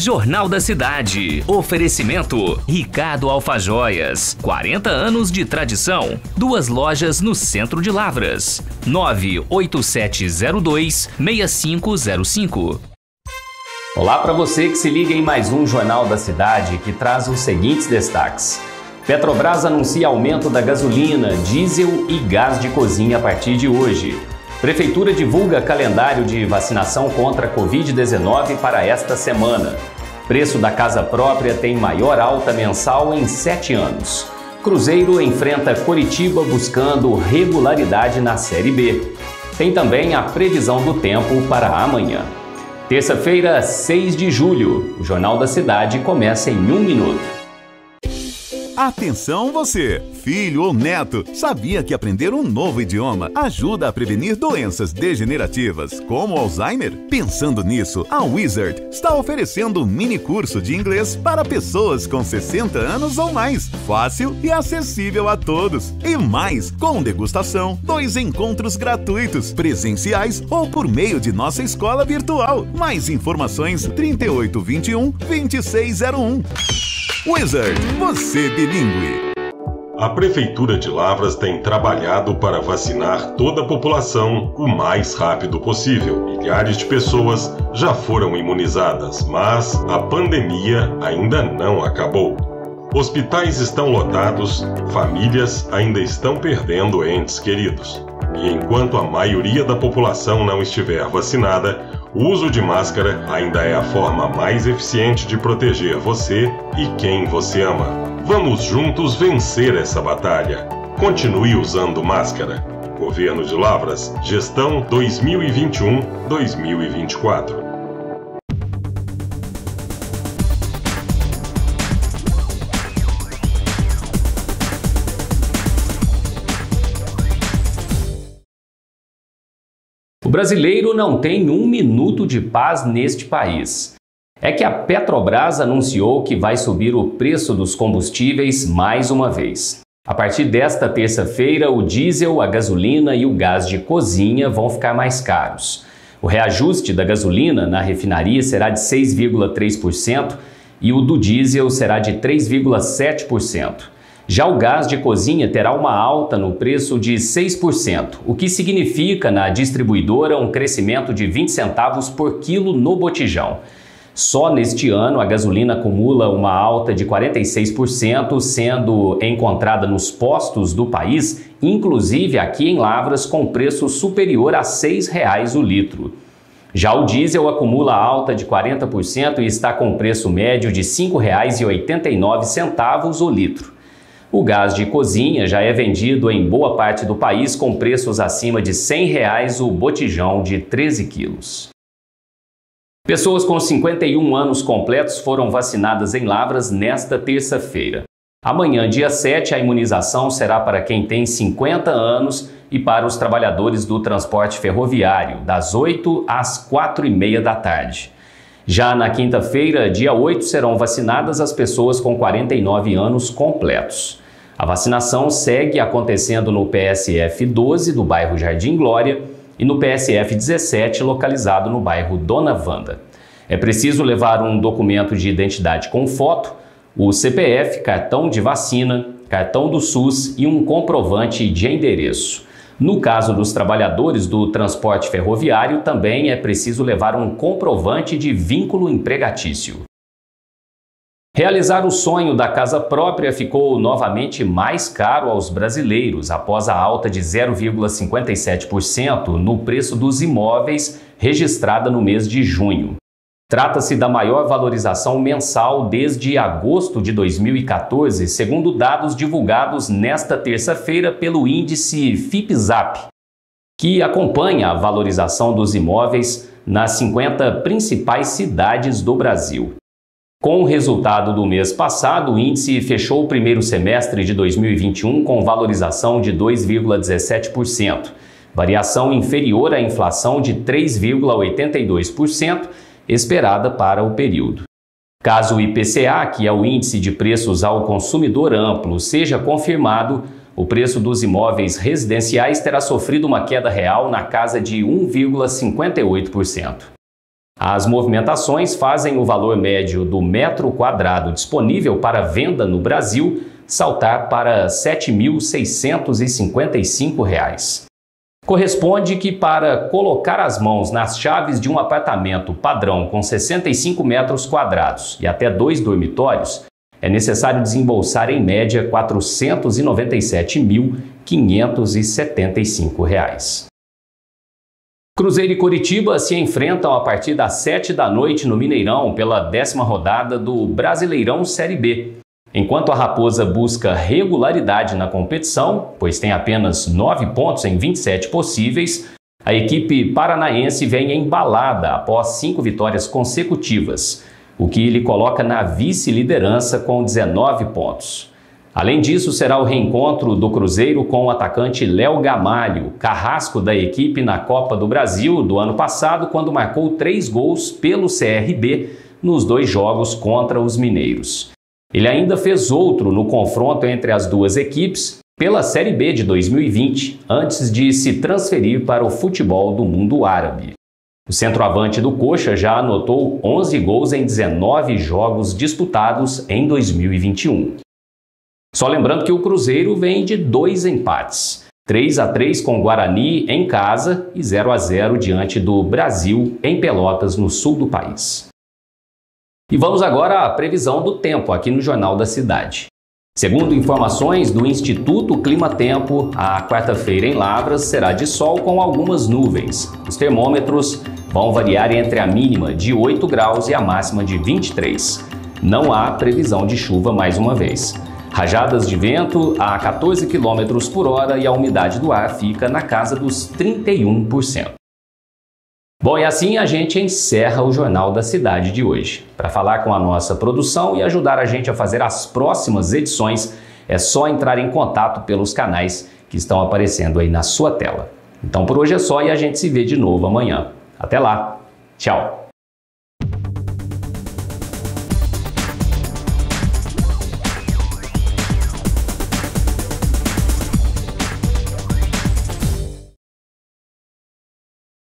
Jornal da Cidade. Oferecimento Ricardo Alfajoias. 40 anos de tradição. Duas lojas no centro de Lavras. 98702 6505. Olá para você que se liga em mais um Jornal da Cidade que traz os seguintes destaques. Petrobras anuncia aumento da gasolina, diesel e gás de cozinha a partir de hoje. Prefeitura divulga calendário de vacinação contra a Covid-19 para esta semana. Preço da casa própria tem maior alta mensal em sete anos. Cruzeiro enfrenta Coritiba buscando regularidade na Série B. Tem também a previsão do tempo para amanhã. Terça-feira, 6 de julho. O Jornal da Cidade começa em um minuto. Atenção você, filho ou neto, sabia que aprender um novo idioma ajuda a prevenir doenças degenerativas, como Alzheimer? Pensando nisso, a Wizard está oferecendo um mini curso de inglês para pessoas com 60 anos ou mais, fácil e acessível a todos. E mais, com degustação, dois encontros gratuitos, presenciais ou por meio de nossa escola virtual. Mais informações 3821 2601. Wizard, você bilíngue. A Prefeitura de Lavras tem trabalhado para vacinar toda a população o mais rápido possível. Milhares de pessoas já foram imunizadas, mas a pandemia ainda não acabou. Hospitais estão lotados, famílias ainda estão perdendo entes queridos. E enquanto a maioria da população não estiver vacinada, o uso de máscara ainda é a forma mais eficiente de proteger você e quem você ama. Vamos juntos vencer essa batalha. Continue usando máscara. Governo de Lavras, Gestão 2021-2024. O brasileiro não tem um minuto de paz neste país. É que a Petrobras anunciou que vai subir o preço dos combustíveis mais uma vez. A partir desta terça-feira, o diesel, a gasolina e o gás de cozinha vão ficar mais caros. O reajuste da gasolina na refinaria será de 6,3% e o do diesel será de 3,7%. Já o gás de cozinha terá uma alta no preço de 6%, o que significa na distribuidora um crescimento de 20 centavos por quilo no botijão. Só neste ano, a gasolina acumula uma alta de 46%, sendo encontrada nos postos do país, inclusive aqui em Lavras, com preço superior a R$ 6,00 o litro. Já o diesel acumula alta de 40% e está com preço médio de R$ 5,89 o litro. O gás de cozinha já é vendido em boa parte do país com preços acima de 100 reais o botijão de 13 quilos. Pessoas com 51 anos completos foram vacinadas em Lavras nesta terça-feira. Amanhã, dia 7, a imunização será para quem tem 50 anos e para os trabalhadores do transporte ferroviário, das 8 às 4 e meia da tarde. Já na quinta-feira, dia 8, serão vacinadas as pessoas com 49 anos completos. A vacinação segue acontecendo no PSF 12 do bairro Jardim Glória e no PSF 17 localizado no bairro Dona Vanda. É preciso levar um documento de identidade com foto, o CPF, cartão de vacina, cartão do SUS e um comprovante de endereço. No caso dos trabalhadores do transporte ferroviário, também é preciso levar um comprovante de vínculo empregatício. Realizar o sonho da casa própria ficou novamente mais caro aos brasileiros após a alta de 0,57% no preço dos imóveis registrada no mês de junho. Trata-se da maior valorização mensal desde agosto de 2014, segundo dados divulgados nesta terça-feira pelo índice FIPZAP, que acompanha a valorização dos imóveis nas 50 principais cidades do Brasil. Com o resultado do mês passado, o índice fechou o primeiro semestre de 2021 com valorização de 2,17%, variação inferior à inflação de 3,82% esperada para o período. Caso o IPCA, que é o índice de preços ao consumidor amplo, seja confirmado, o preço dos imóveis residenciais terá sofrido uma queda real na casa de 1,58%. As movimentações fazem o valor médio do metro quadrado disponível para venda no Brasil saltar para R$ 7.655. Corresponde que para colocar as mãos nas chaves de um apartamento padrão com 65 metros quadrados e até dois dormitórios, é necessário desembolsar em média R$ 497.575. Cruzeiro e Curitiba se enfrentam a partir das 7 da noite no Mineirão pela décima rodada do Brasileirão Série B. Enquanto a Raposa busca regularidade na competição, pois tem apenas 9 pontos em 27 possíveis, a equipe paranaense vem embalada após cinco vitórias consecutivas, o que lhe coloca na vice-liderança com 19 pontos. Além disso, será o reencontro do Cruzeiro com o atacante Léo Gamalho, carrasco da equipe na Copa do Brasil do ano passado, quando marcou três gols pelo CRB nos dois jogos contra os mineiros. Ele ainda fez outro no confronto entre as duas equipes pela Série B de 2020, antes de se transferir para o futebol do mundo árabe. O centroavante do Coxa já anotou 11 gols em 19 jogos disputados em 2021. Só lembrando que o Cruzeiro vem de dois empates. 3 a 3 com o Guarani em casa e 0 a 0 diante do Brasil em Pelotas, no sul do país. E vamos agora à previsão do tempo aqui no Jornal da Cidade. Segundo informações do Instituto Clima Tempo, a quarta-feira em Lavras será de sol com algumas nuvens. Os termômetros vão variar entre a mínima de 8 graus e a máxima de 23. Não há previsão de chuva mais uma vez. Rajadas de vento a 14 km por hora e a umidade do ar fica na casa dos 31%. Bom, e assim a gente encerra o Jornal da Cidade de hoje. Para falar com a nossa produção e ajudar a gente a fazer as próximas edições, é só entrar em contato pelos canais que estão aparecendo aí na sua tela. Então por hoje é só e a gente se vê de novo amanhã. Até lá. Tchau.